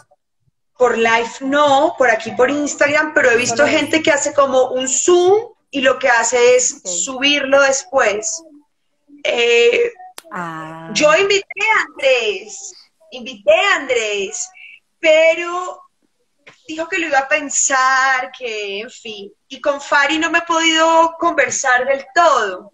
por live no, por aquí por Instagram, pero he visto Solo gente que hace como un Zoom y lo que hace es subirlo después. Eh, Ah. Yo invité a Andrés, invité a Andrés, pero dijo que lo iba a pensar, que en fin. Y con Fari no me he podido conversar del todo.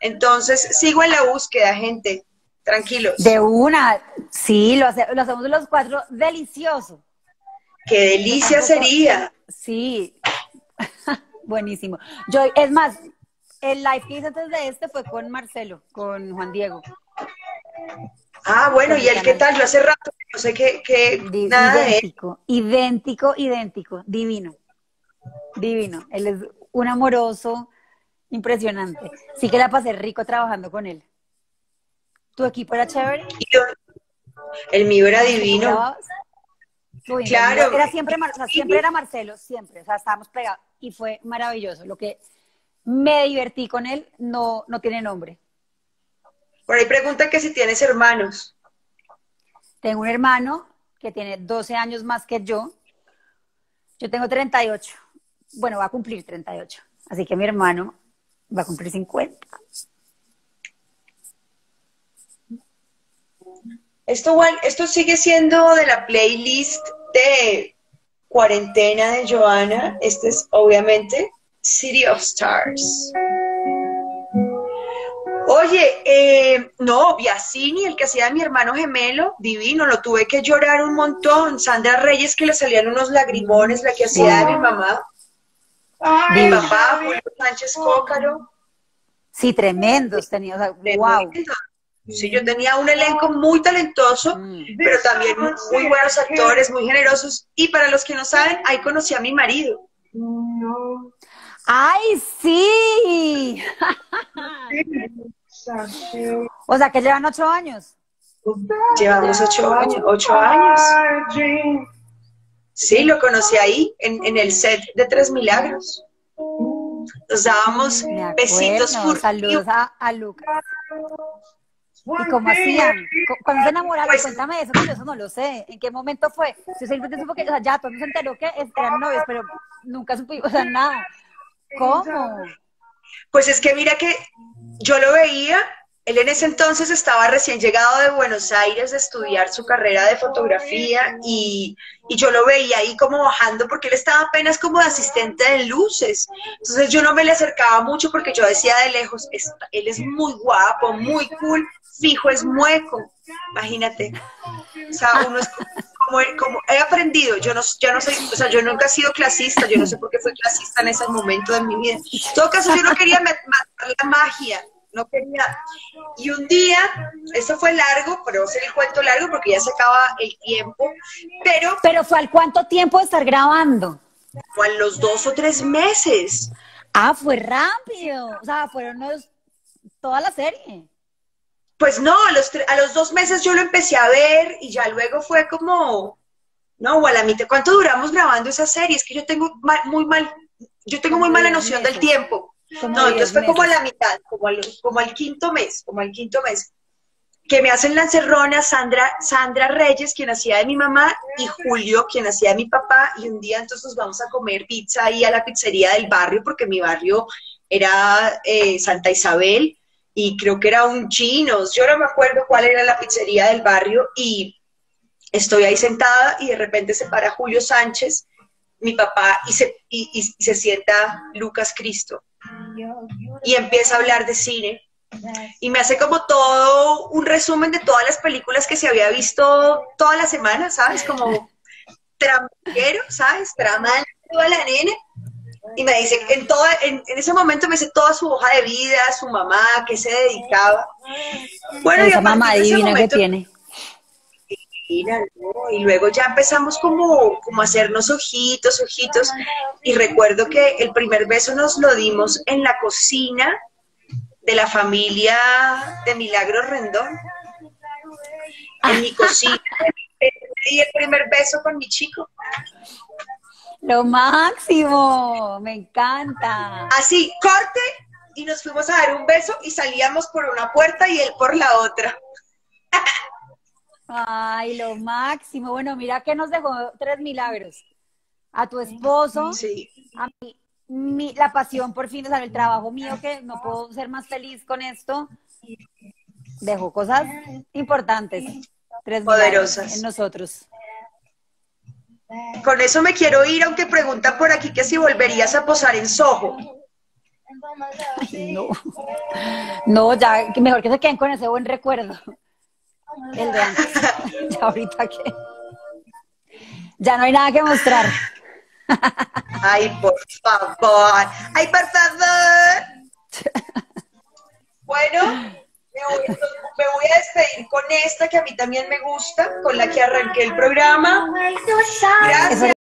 Entonces sigo en la búsqueda, gente. Tranquilos. De una, sí, lo, hace- lo hacemos los cuatro, delicioso. Qué delicia sería. Sí, buenísimo. Yo, es más, el live que hice antes de este fue con Marcelo, con Juan Diego. Ah, bueno, ¿y él qué tal? Yo hace rato no sé qué, qué nada de él. idéntico, idéntico, idéntico, divino, divino. Él es un amoroso impresionante. Sí que la pasé rico trabajando con él. ¿Tu equipo era chévere? Yo- el mío era divino. Claro. Era siempre, o sea, siempre era Marcelo, siempre. O sea, estábamos pegados y fue maravilloso. Lo que me divertí con él no, no tiene nombre. Por ahí pregunta que si tienes hermanos. Tengo un hermano que tiene 12 años más que yo. Yo tengo 38. Bueno, va a cumplir 38. Así que mi hermano va a cumplir 50. Esto, esto sigue siendo de la playlist de cuarentena de Joana. Este es obviamente City of Stars. Oye, eh, no, Biasini, el que hacía de mi hermano gemelo, divino, lo tuve que llorar un montón. Sandra Reyes, que le salían unos lagrimones, la que hacía de mi mamá. Mi papá, Julio Sánchez Cócaro. Sí, tremendos tenía. O sea, wow. Sí, yo tenía un elenco muy talentoso, Mm. pero también muy buenos actores, muy generosos. Y para los que no saben, ahí conocí a mi marido. ¡Ay, sí! o sea, que llevan ocho años. Llevamos ocho años. Ocho años. Sí, lo conocí ahí, en, en el set de Tres Milagros. Nos dábamos besitos Saludos furtivos. a, a Lucas. ¿Y cómo hacían? Cu- Cuando se enamoraron, Pues- cuéntame eso, que yo eso no lo sé. ¿En qué momento fue? Yo siempre supo que, o sea, ya todo el mundo se enteró que eran novios, pero nunca supe, o sea, nada. ¿Cómo? Pues es que mira que yo lo veía, él en ese entonces estaba recién llegado de Buenos Aires de estudiar su carrera de fotografía y, yo lo veía ahí como bajando porque él estaba apenas como asistente de luces. Entonces yo no me le acercaba mucho porque yo decía de lejos, "Es- él es muy guapo, muy cool, fijo es mueco, imagínate. O sea, uno es co- como, he aprendido, yo no, yo no soy, o sea, yo nunca he sido clasista, yo no sé por qué fui clasista en ese momento de mi vida. En todo caso, yo no quería matar la magia, no quería. Y un día, esto fue largo, pero es el cuento largo porque ya se acaba el tiempo, pero Pero fue al cuánto tiempo de estar grabando. fue a los dos o tres meses. Ah, fue rápido. O sea, fueron los- toda la serie. Pues no, a los, a los dos meses yo lo empecé a ver y ya luego fue como, no, o a la mitad. ¿Cuánto duramos grabando esa serie? Es que yo tengo ma- muy mal, yo tengo muy mala noción del tiempo. No, entonces fue como a la mitad, como al, como al quinto mes, como al quinto mes. Que me hacen la encerrona Sandra, Sandra Reyes, quien hacía de mi mamá, y Julio, quien hacía de mi papá, y un día entonces nos vamos a comer pizza ahí a la pizzería del barrio, porque mi barrio era eh, Santa Isabel, y creo que era un chinos, yo no me acuerdo cuál era la pizzería del barrio, y estoy ahí sentada y de repente se para Julio Sánchez, mi papá, y se, y- y- y se sienta Lucas Cristo y empieza a hablar de cine y me hace como todo un resumen de todas las películas que se había visto toda la semana, ¿sabes? Como tramero, ¿sabes? Tramando a la nena. Y me dice, en, toda, en, en ese momento me dice toda su hoja de vida, su mamá, qué se dedicaba. Bueno, y Esa a partir mamá divina que tiene. Y luego ya empezamos como, como a hacernos ojitos, ojitos. Y recuerdo que el primer beso nos lo dimos en la cocina de la familia de Milagro Rendón. En mi cocina. Y el primer beso con mi chico. Lo máximo, me encanta. Así, corte, y nos fuimos a dar un beso y salíamos por una puerta y él por la otra. Ay, lo máximo. Bueno, mira que nos dejó tres milagros. A tu esposo, Sí. a mí, mi- la pasión por fin de saber el trabajo mío, que no puedo ser más feliz con esto. Dejó cosas importantes. Tres milagros Poderosas. en nosotros. Con eso me quiero ir, aunque pregunta por aquí que si volverías a posar en Soho. Ay, no. No, ya, mejor que se queden con ese buen recuerdo. El de antes. Ya ahorita que. Ya no hay nada que mostrar. Ay, por favor. Ay, por favor. Bueno, me voy, me voy a despedir con esta que a mí también me gusta, con la que arranqué el programa. Gracias.